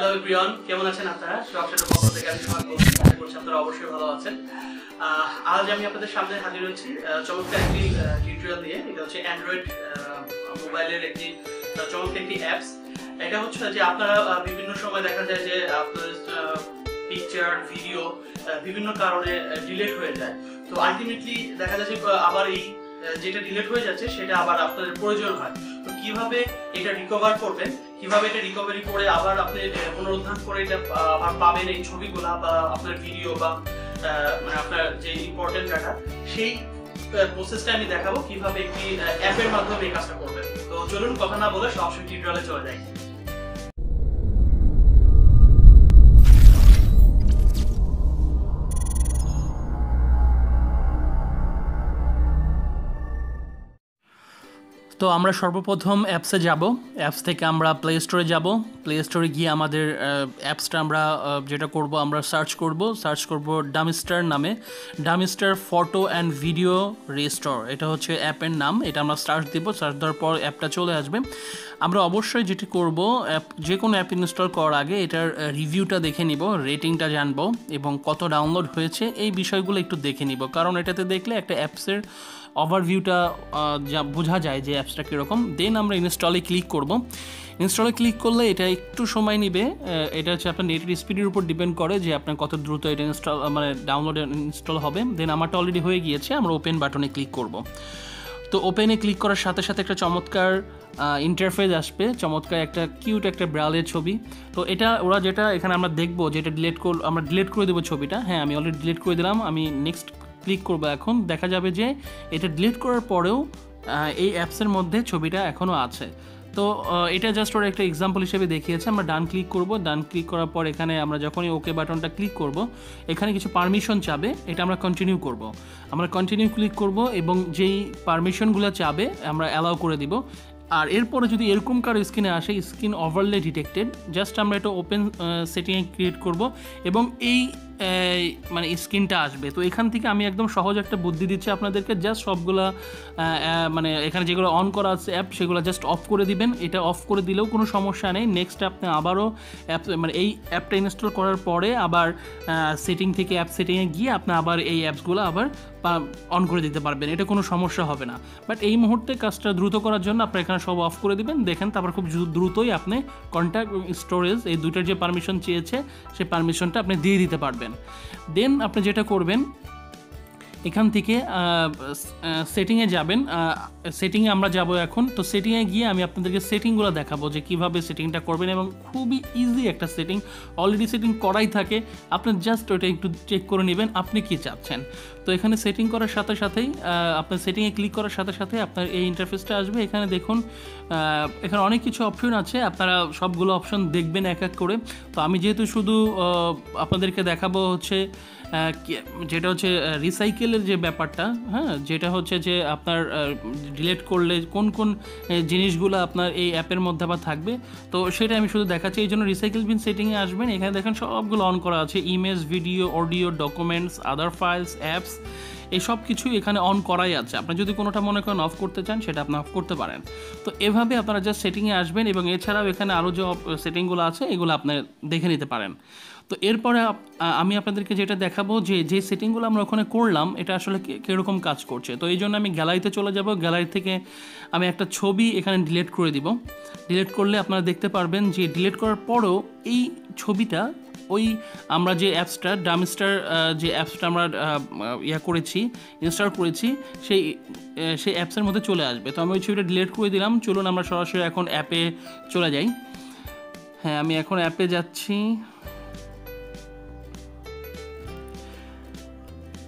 Hello everyone কেমন আছেন আপনারা? সুরক্ষার পক্ষ থেকে আমি বলছি আশা করছি আপনারা অবশ্যই ভালো আছেন। আজ আমি আপনাদের সামনে হাজির হয়েছি চমৎকার একটি টিউটোরিয়াল নিয়ে। এটা হচ্ছে অ্যান্ড্রয়েড মোবাইলের একটি চমৎকার একটি অ্যাপস এটা হচ্ছে যে আপনারা বিভিন্ন সময় দেখা যায় যে আপনার পিকচার ভিডিও বিভিন্ন কারণে ডিলেট হয়ে যায়। তো আলটিমেটলি দেখা যাচ্ছে আবার এই যেটা ডিলেট হয়ে যাচ্ছে, সেটা আবার আপনাদের প্রয়োজন হয়। তো কীভাবে এটা রিকভার করবেন? কীভাবে এটা রিকভারি করে আবার আপনি পুনরুদ্ধার করে এটা পাবেন এই ছবিগুলা বা আপনার ভিডিও বা মানে আপনার যে ইম্পর্টেন্ট ডাটা সেই প্রসেসটা আমি দেখাবো কীভাবে একটি অ্যাপের মাধ্যমে এই কাজটা করবেন। তো চলুন কথা না বলে সরাসরি টিউটোরিয়ালে চলে যাই। তো আমরা সর্বপ্রথম অ্যাপসে যাব। অ্যাপস থেকে আমরা প্লে স্টোরে যাব। প্লে স্টোরে গিয়ে আমাদের অ্যাপসটা আমরা যেটা করব, আমরা সার্চ করব। সার্চ করব ডামিস্টার নামে। Dumpster photo and video restore এটা হচ্ছে অ্যাপের নাম। এটা আমরা সার্চ দিব। সার্চ দেওয়ার পর অ্যাপটা চলে আসবে। আমরা অবশ্যই যেটি করব, অ্যাপ, যে কোনো অ্যাপ ইনস্টল করার আগে এটার রিভিউটা দেখে নিব, রেটিংটা জানব এবং কত ডাউনলোড হয়েছে, এই বিষয়গুলো একটু দেখে নিব। কারণ এটাতে দেখলে একটা অ্যাপসের ওভারভিউটা যা বোঝা যায় যে অ্যাপসটা কীরকম, দেন আমরা ইনস্টলে ক্লিক করব। ইনস্টলে ক্লিক করলে এটা একটু সময় নেবে এটা হচ্ছে আপনার নেটের স্পিডের উপর ডিপেন্ড করে যে আপনার কত দ্রুত এটা ইনস্টল মানে ডাউনলোড ইনস্টল হবে। দেন আমারটা অলরেডি হয়ে গিয়েছে, আমরা ওপেন বাটনে ক্লিক করব। তো ওপেনে ক্লিক করার সাথে সাথে একটা চমৎকার ইন্টারফেস আসবে, চমৎকার একটা কিউট একটা ব্রালের ছবি। তো এটা ওরা যেটা এখানে আমরা দেখব যেটা ডিলিট কর, আমরা ডিলিট করে দেবো ছবিটা। হ্যাঁ আমি অলরেডি ডিলিট করে দিলাম, আমি নেক্সট ক্লিক করব এখন। দেখা যাবে যে এটা ডিলিট করার পরেও এই অ্যাপসের মধ্যে ছবিটা এখনও আছে। তো এটা জাস্ট ওরা একটা এক্সাম্পল হিসেবে দেখিয়েছে। আমরা ডান ক্লিক করব। ডান ক্লিক করার পর এখানে আমরা যখনই ওকে বাটনটা ক্লিক করব এখানে কিছু পারমিশন চাবে। এটা আমরা কন্টিনিউ করব। আমরা কন্টিনিউ ক্লিক করব এবং যেই পারমিশনগুলো চাবে আমরা অ্যালাউ করে দিব। আর এরপরে যদি এরকম কারও স্ক্রিনে আসে স্ক্রিন ওভারলে ডিটেক্টেড জাস্ট আমরা এটা ওপেন সেটিংয়ে ক্রিয়েট করব এবং এই এই, মানে স্ক্রিনটা আসবে। তো এখান থেকে আমি একদম সহজ একটা বুদ্ধি দিচ্ছি আপনাদেরকে জাস্ট সবগুলা মানে এখানে যেগুলো অন করা আছে অ্যাপ সেগুলো জাস্ট অফ করে দিবেন। এটা অফ করে দিলেও কোনো সমস্যা নেই। নেক্সট আপনি আবারও অ্যাপ মানে এই অ্যাপটা ইনস্টল করার পরে আবার সেটিং থেকে অ্যাপ সেটিংয়ে গিয়ে আপনি আবার এই অ্যাপসগুলো আবার অন করে দিতে পারবেন। এটা কোনো সমস্যা হবে না। বাট এই মুহূর্তে কাজটা দ্রুত করার জন্য আপনি এখানে সব অফ করে দিবেন। দেখেন তারপর খুব দ্রু- দ্রুতই আপনি কন্ট্যাক্ট স্টোরেজ এই দুইটার যে পারমিশন চেয়েছে সেই পারমিশনটা আপনি দিয়ে দিতে পারবেন। দেন আপনি যেটা করবেন এখান থেকে সেটিংয়ে যাবেন সেটিংয়ে আমরা যাব এখন। তো সেটিংয়ে গিয়ে আমি আপনাদেরকে সেটিংগুলো দেখাবো যে কীভাবে সেটিংটা করবেন এবং খুবই ইজি একটা সেটিং অলরেডি সেটিং করাই থাকে। আপনি জাস্ট ওইটা একটু চেক করে নেবেন, আপনি কি চাচ্ছেন। তো এখানে সেটিং করার সাথে সাথেই আপনার সেটিংয়ে ক্লিক করার সাথে সাথে আপনার এই ইন্টারফেসটা আসবে। এখানে দেখুন এখানে অনেক কিছু অপশন আছে। আপনারা সবগুলো অপশন দেখবেন এক এক করে। তো আমি যেহেতু শুধু আপনাদেরকে দেখাবো হচ্ছে যেটা হচ্ছে রিসাইকেলের যে ব্যাপারটা হ্যাঁ যেটা হচ্ছে যে আপনার ডিলেট করলে কোন কোন জিনিসগুলো আপনার এই অ্যাপের মধ্যে আবার থাকবে। তো সেটা আমি শুধু দেখাচ্ছি, এই জন্য রিসাইকেল বিন সেটিংয়ে আসবেন। এখানে দেখেন সবগুলো অন করা আছে image video audio documents other files apps এই সব কিছুই এখানে অন করাই আছে। আপনি যদি কোনোটা মনে করেন অফ করতে চান, সেটা আপনি অফ করতে পারেন। তো এভাবে আপনারা জাস্ট সেটিংয়ে আসবেন এবং এছাড়াও এখানে আরও যে সেটিংগুলো আছে, এগুলো আপনি দেখে নিতে পারেন। তো এরপরে আমি আপনাদেরকে যেটা দেখাবো যে যে সেটিংগুলো আমরা ওখানে করলাম, এটা আসলে কীরকম কাজ করছে? তো এই জন্য আমি গ্যালারিতে চলে যাব। গ্যালারি থেকে আমি একটা ছবি এখানে ডিলিট করে দিব। ডিলিট করলে আপনারা দেখতে পারবেন যে ডিলিট করার পরও এই ছবিটা, ওই আমরা যে অ্যাপসটা ডামস্টার যে অ্যাপসটা আমরা ইয়া করেছি ইনস্টল করেছি, সেই সেই অ্যাপসের মধ্যে চলে আসবে। তো আমি ওই ছবিটা ডিলিট করে দিলাম। চলুন আমরা সরাসরি এখন অ্যাপে চলে যাই। হ্যাঁ আমি এখন অ্যাপে যাচ্ছি।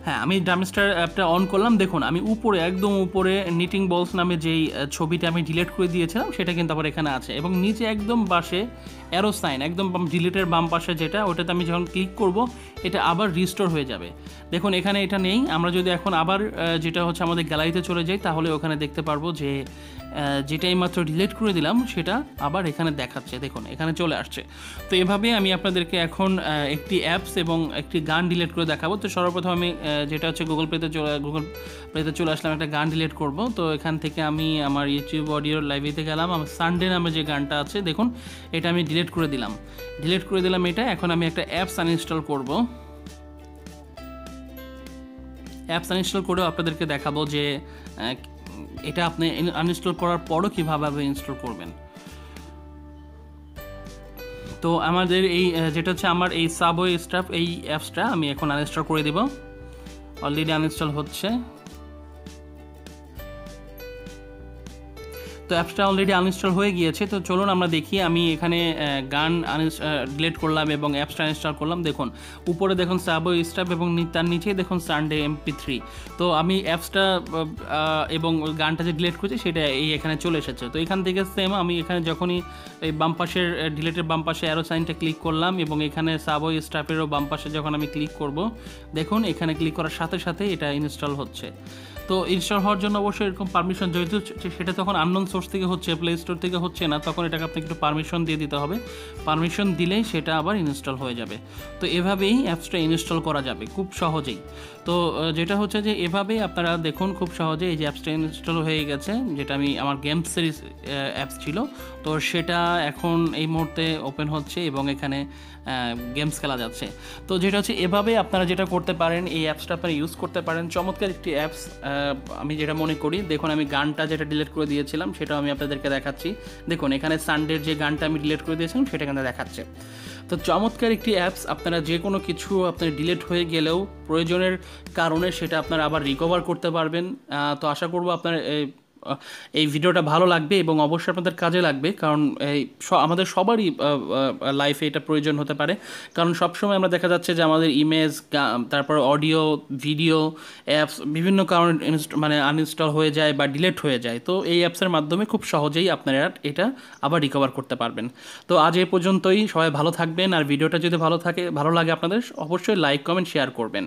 হ্যাঁ আমি ডামস্টার অ্যাপটা অন করলাম। দেখুন, আমি উপরে, একদম উপরে নিটিং বলস নামে যেই ছবিটা আমি ডিলেট করে দিয়েছিলাম, সেটা কিন্তু আবার এখানে আছে। এবং নিচে একদম পাশে অ্যারো সাইন একদম ডিলিটের বাম পাশে যেটা, ওটাতে আমি যখন ক্লিক করব, এটা আবার রিস্টোর হয়ে যাবে। দেখুন, এখানে এটা নেই। আমরা যদি এখন আবার যেটা হচ্ছে আমাদের গ্যালারিতে চলে যাই, তাহলে ওখানে দেখতে পারব যে যেটাই মাত্র ডিলিট করে দিলাম, সেটা আবার এখানে দেখাচ্ছে। দেখুন, এখানে চলে আসছে। তো এভাবে আমি আপনাদেরকে এখন একটি অ্যাপস এবং একটি গান ডিলিট করে দেখাবো। তো সর্বপ্রথম আমি যেটা হচ্ছে গুগল পেতে চলে গুগল পেতে চলে আসলাম, একটা গান ডিলিট করব। তো এখান থেকে আমি আমার ইউটিউব অডিও লাইব্রেরিতে গেলাম। আমার সানডে নামে যে গানটা আছে, দেখুন, এটা আমি ডিলিট ডিলিট করে দিলাম। ডিলিট করে দিলাম এটা, এখন আমি একটা অ্যাপস আনইনস্টল করব। অ্যাপস আনইনস্টল করেও আপনাদেরকে দেখাবো যে এটা আপনি আনইনস্টল করার পরও কীভাবে ইনস্টল করবেন। তো আমাদের এই যেটা হচ্ছে আমার এই সাবওয়ে স্টাফ এই অ্যাপসটা আমি এখন আনইনস্টল করে দেব। অলরেডি আনইনস্টল হচ্ছে। তো অ্যাপসটা অলরেডি আনইনস্টল হয়ে গিয়েছে, তো চলুন আমরা দেখি। আমি এখানে গান ডিলেট করলাম এবং অ্যাপসটা ইনস্টল করলাম। দেখুন, উপরে দেখুন সাবো স্টাফ এবং তার নিচেই দেখুন সানডে এমপি থ্রি তো আমি অ্যাপসটা এবং গানটা যে ডিলেট করেছি, সেটা এই এখানে চলে এসেছে। তো এখান থেকে সেম আমি এখানে যখনই এই বাম পাশের ডিলেটের বাম পাশে অ্যারো সাইনটা ক্লিক করলাম এবং এখানে সাবো স্টাফেরও বাম পাশে যখন আমি ক্লিক করব, দেখুন, এখানে ক্লিক করার সাথে সাথে এটা ইনস্টল হচ্ছে। তো ইনস্টল হওয়ার জন্য অবশ্যই এরকম পারমিশন যেহেতু সেটা তখন আননোন সোর্স থেকে হচ্ছে প্লে স্টোর থেকে হচ্ছে না, তখন এটাকে আপনাকে একটু পারমিশন দিয়ে দিতে হবে। পারমিশন দিলেই সেটা আবার ইনস্টল হয়ে যাবে। তো এভাবেই অ্যাপসটা ইনস্টল করা যাবে, খুব সহজেই। তো যেটা হচ্ছে যে এভাবেই আপনারা দেখুন খুব সহজে এই যে অ্যাপসটা ইনস্টল হয়ে গেছে, যেটা আমি আমার গেম সিরিজ অ্যাপস ছিল। তো সেটা এখন এই মুহূর্তে ওপেন হচ্ছে এবং এখানে গেমস খেলা যাচ্ছে। তো যেটা হচ্ছে এভাবে আপনারা যেটা করতে পারেন, এই অ্যাপসটা আপনারা ইউজ করতে পারেন। চমৎকার একটি অ্যাপস আমি যেটা মনে করি, দেখুন আমি গানটা যেটা ডিলিট করে দিয়েছিলাম, সেটাও আমি আপনাদেরকে দেখাচ্ছি। দেখুন, এখানে সানডের যে গানটা আমি ডিলিট করে দিয়েছিলাম, সেটা এখানে দেখাচ্ছে। তো চমৎকার একটি অ্যাপস আপনারা যে কোনো কিছু আপনার ডিলেট হয়ে গেলেও প্রয়োজনের কারণে সেটা আপনারা আবার রিকভার করতে পারবেন। তো আশা করব আপনার এই ভিডিওটা ভালো লাগবে এবং অবশ্যই আপনাদের কাজে লাগবে, কারণ এই আমাদের সবারই লাইফে এটা প্রয়োজন হতে পারে। কারণ সবসময় আমরা দেখা যাচ্ছে যে আমাদের ইমেজ তারপর অডিও ভিডিও অ্যাপস বিভিন্ন কারণে মানে আনইনস্টল হয়ে যায় বা ডিলেট হয়ে যায়। তো এই অ্যাপসের মাধ্যমে খুব সহজেই আপনারা এটা আবার রিকভার করতে পারবেন। তো আজ এই পর্যন্তই, সবাই ভালো থাকবেন। আর ভিডিওটা যদি ভালো থাকে, ভালো লাগে আপনাদের, অবশ্যই লাইক কমেন্ট শেয়ার করবেন।